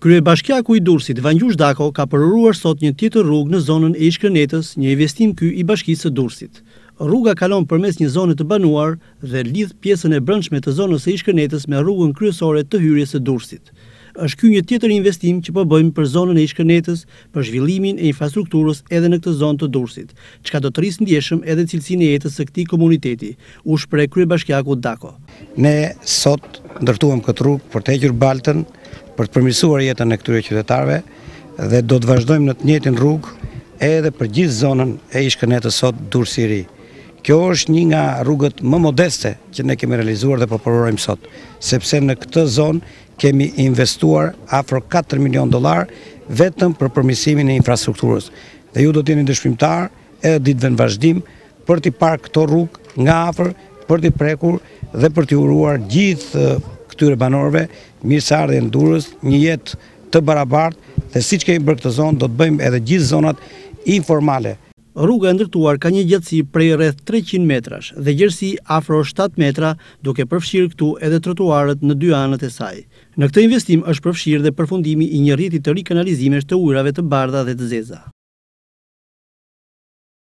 Kryebashkiaku i Durrësit, Vangjush Dako, ka përuruar sot një tjetër rrugë në zonën e ish-Kënetës, një investim ky i Bashkisë së Durrësit. Rruga kalon përmes një zone të banuar dhe lidh pjesën e brendshme të zonës së ish-Kënetës me rrugën kryesore të hyrjes së Durrësit. Është ky një tjetër investim që po bëjmë për zonën e ish-Kënetës për zhvillimin e infrastrukturës edhe në këtë zonë të Durrësit, çka do të rrisë ndjeshëm edhe cilësinë e jetës së këtij komuniteti, u shpreh kryebashkiaku Dako. Ne sot ndërtuam këtë rrugë për të hequr baltën, për të përmirësuar jetën e këtyre qytetarëve dhe do të vazhdojmë në të njëjtin rrugë edhe për gjithë zonën e ish-Kënetës sot Durrësi i Ri. Kjo është një nga rrugët më modeste që ne kemi realizuar dhe po përurojmë sot, sepse në këtë zonë Kemi investuar afro 4 milion dollarë vetëm për përmirësimin e infrastrukturës. Dhe ju do të jeni dëshmitarë edhe ditëve në vazhdim për t'i parë këto rrugë nga afër, për t'i prekur dhe për t'i uruar gjithë këtyre banorëve mirëseardhjen në Durrës, një jetë të barabartë dhe siç kemi bërë këtë zonë do të bëjmë edhe gjithë zonat informale. Rruga e ndërtuar ka një gjatësi prej rreth treqind metrash dhe gjerësi afro shtatë metra, duke përfshirë këtu edhe trotuarët në dy anët e saj. Në këtë investim është përfshirë dhe përfundimi i një rrjeti të ri kanalizimesh të ujërave të bardha dhe të zeza.